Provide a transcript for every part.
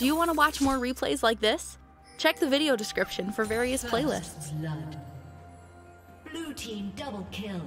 Do you want to watch more replays like this? Check the video description for various playlists. Blue team double kill.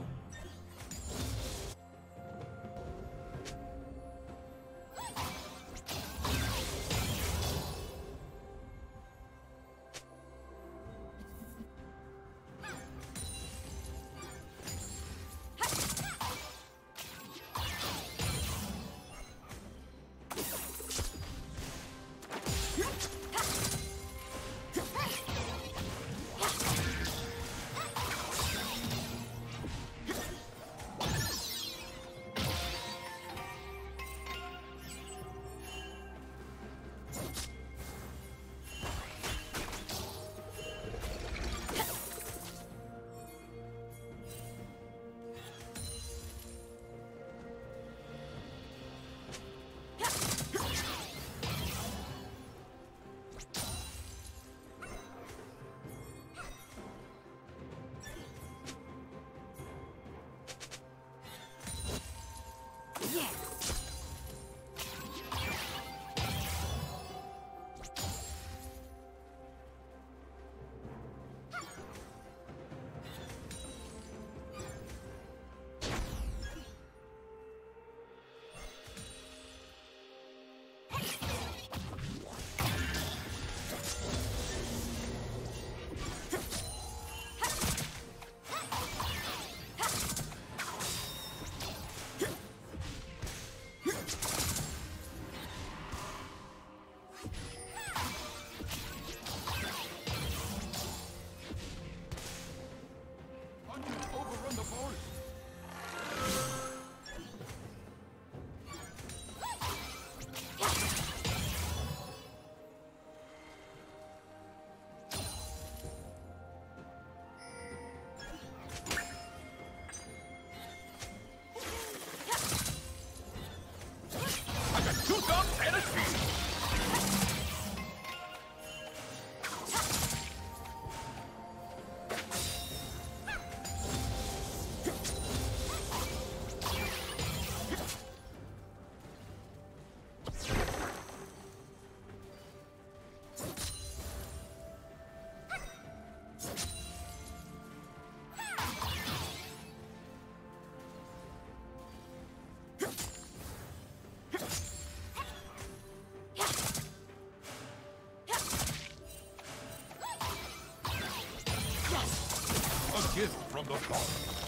Gift from the father.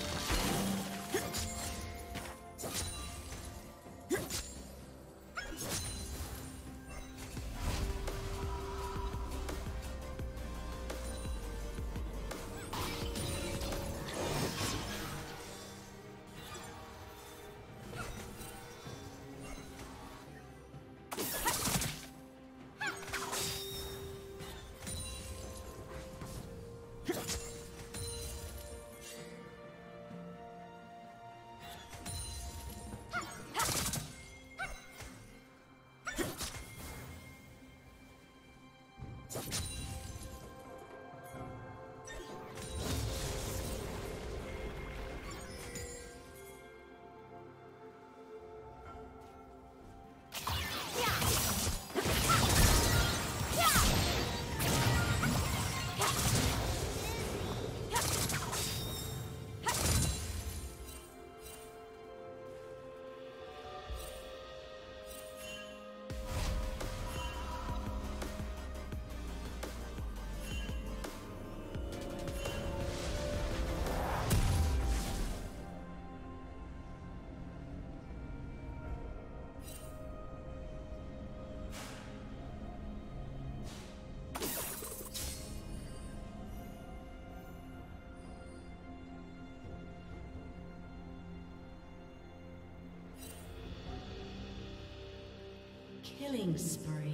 Killing spree.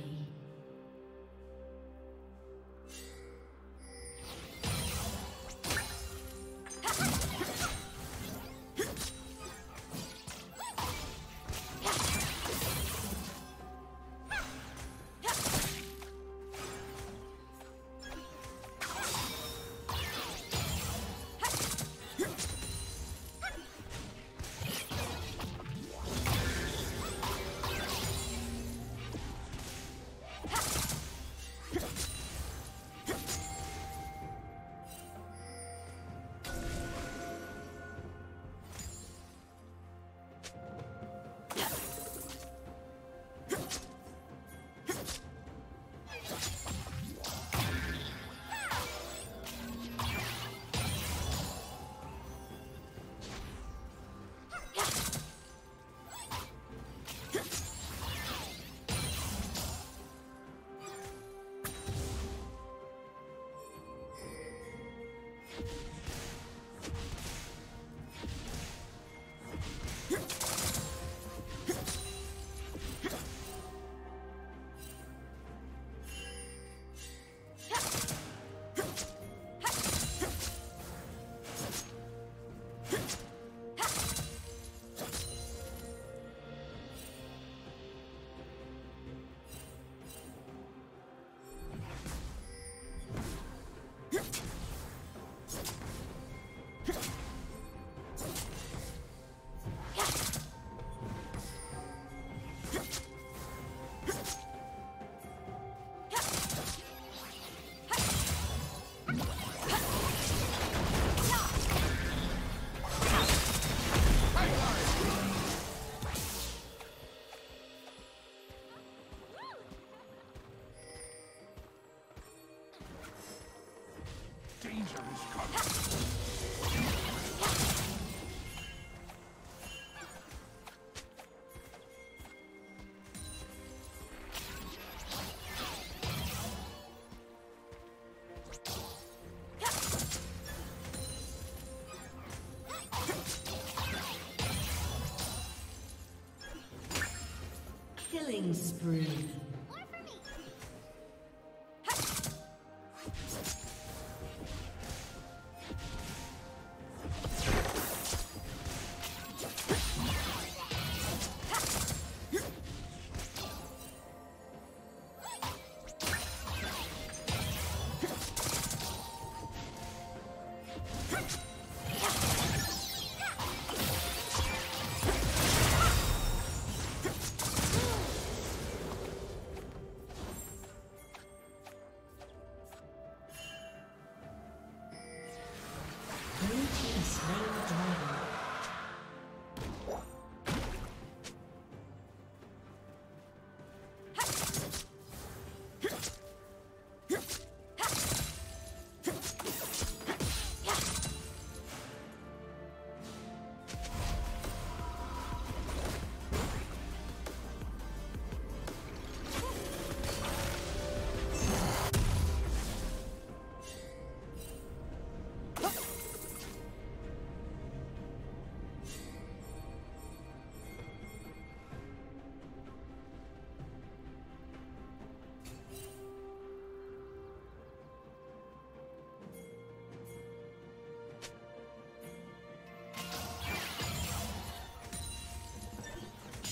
Killing spree.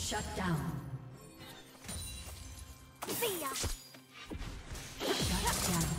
Shut down. See ya. Shut down.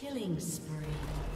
Killing spree.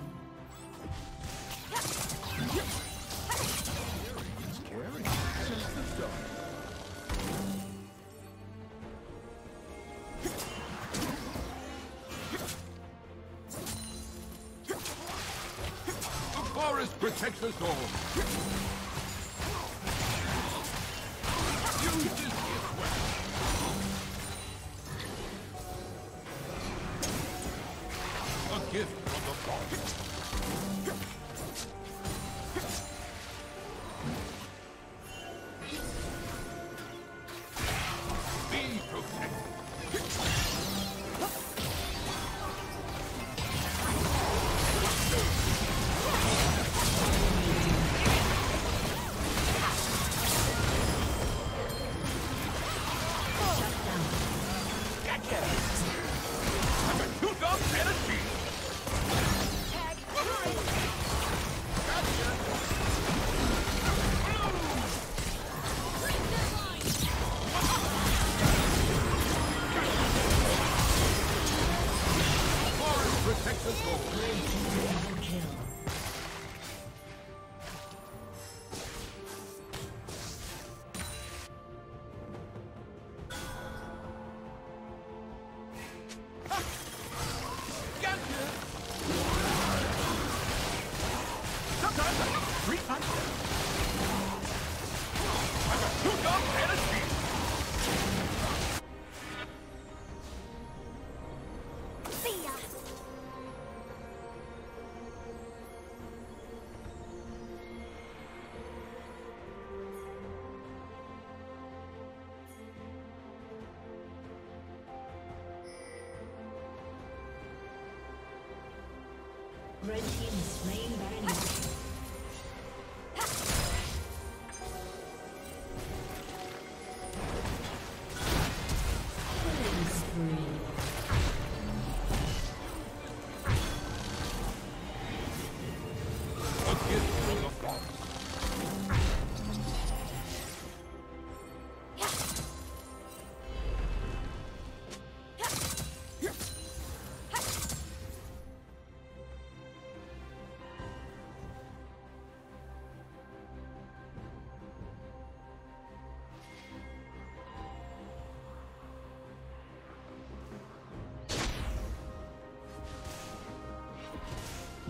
Red team is slain Baron.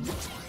Let's go.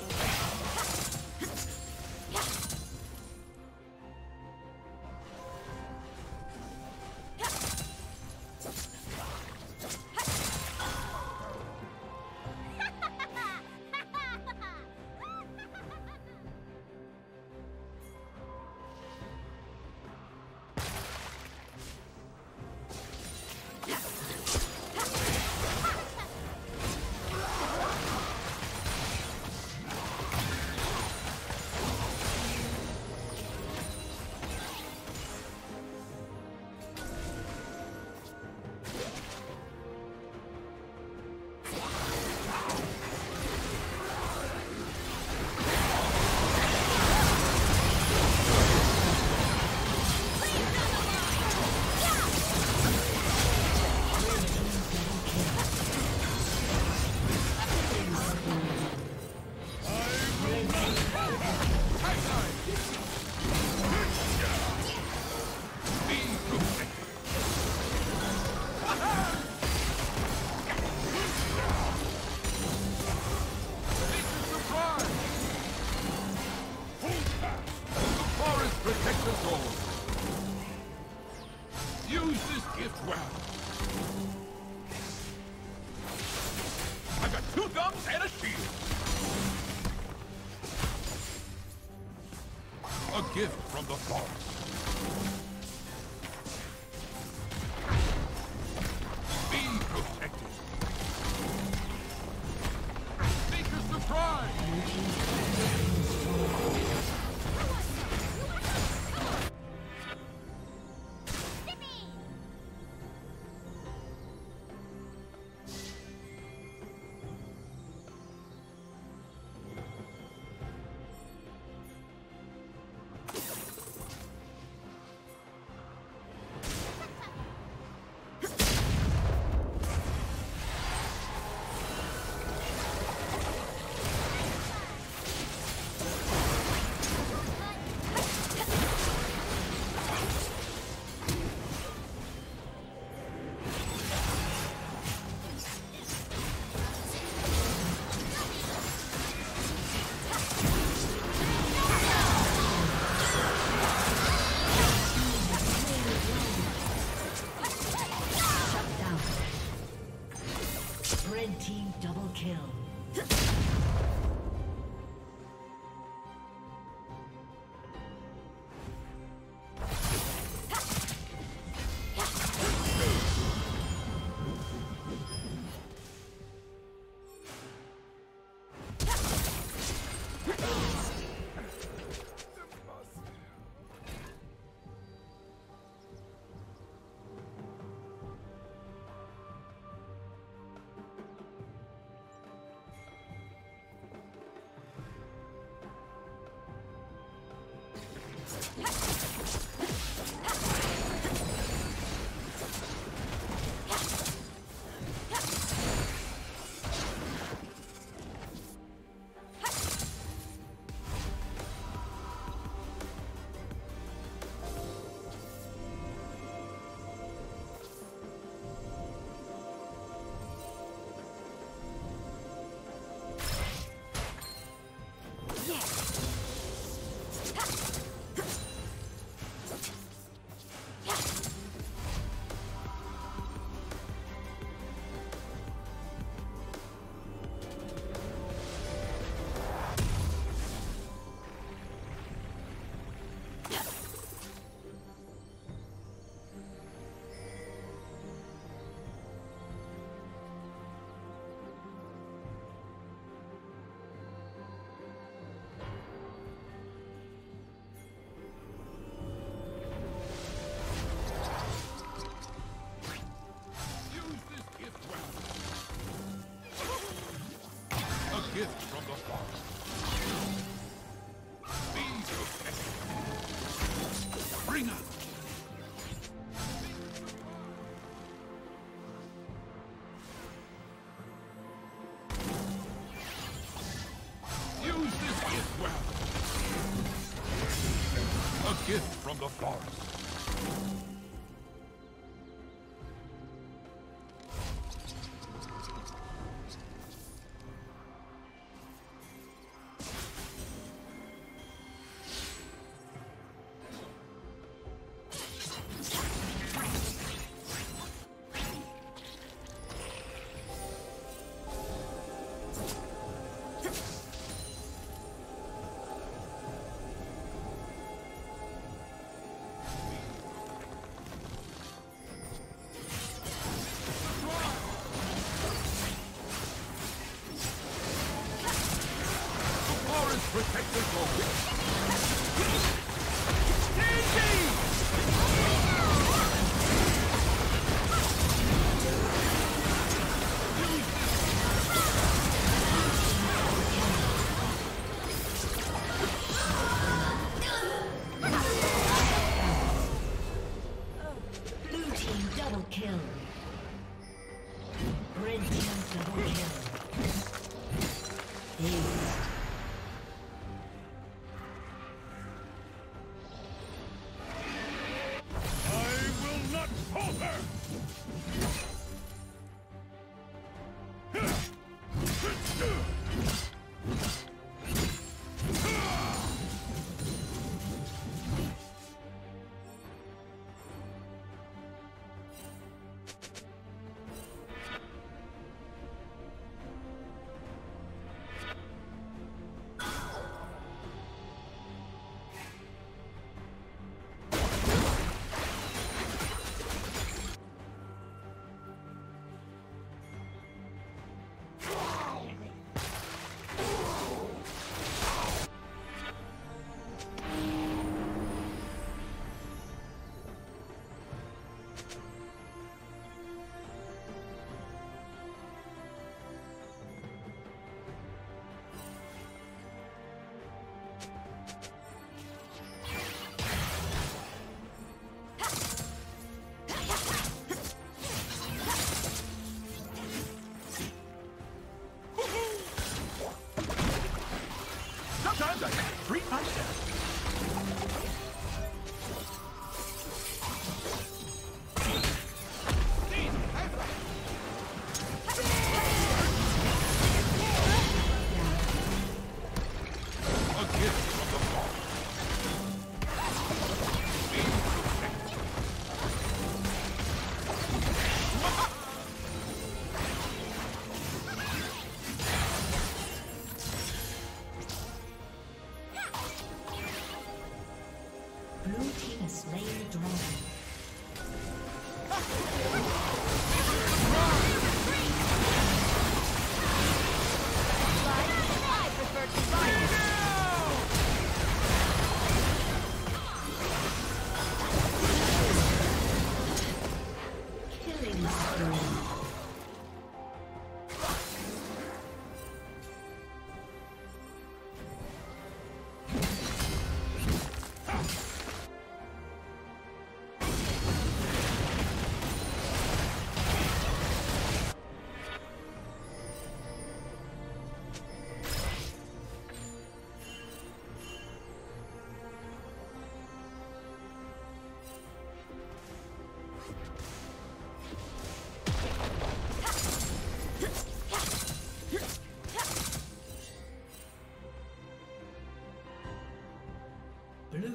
Gift from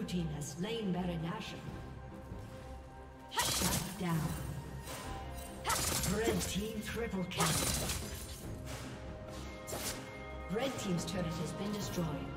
team has slain Baron Nashor. Shut down. Red team triple kill. Red team's turret has been destroyed.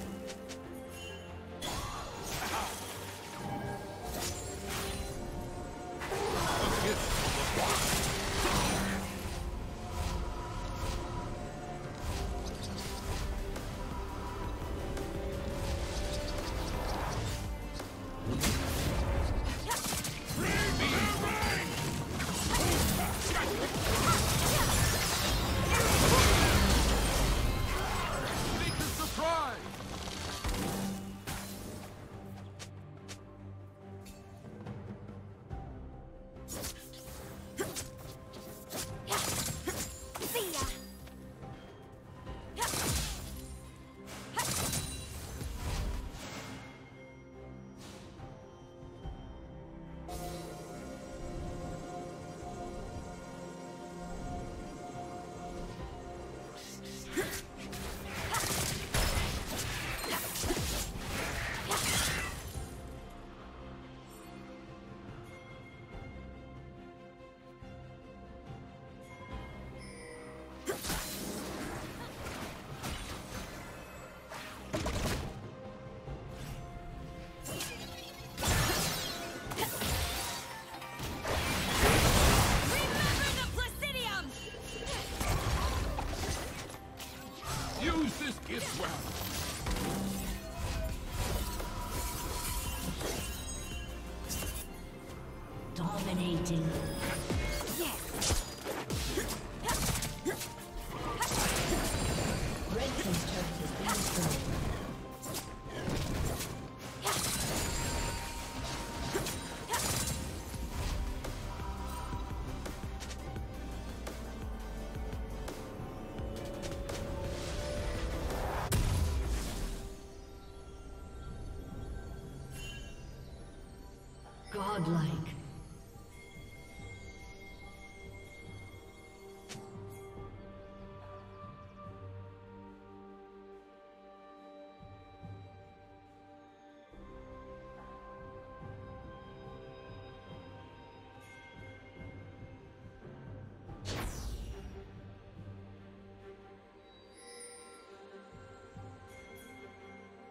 Dominating. Godlike.